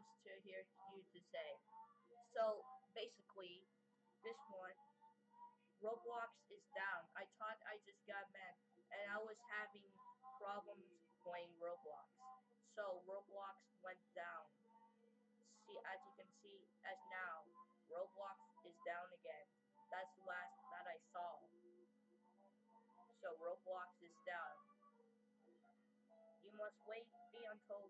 things to hear you to say. So basically, this one, Roblox is down. I thought I just got mad, and I was having problems playing Roblox. So Roblox went down. See, as you can see, as now, Roblox is down again. That's the last that I saw. So Roblox is down. You must wait until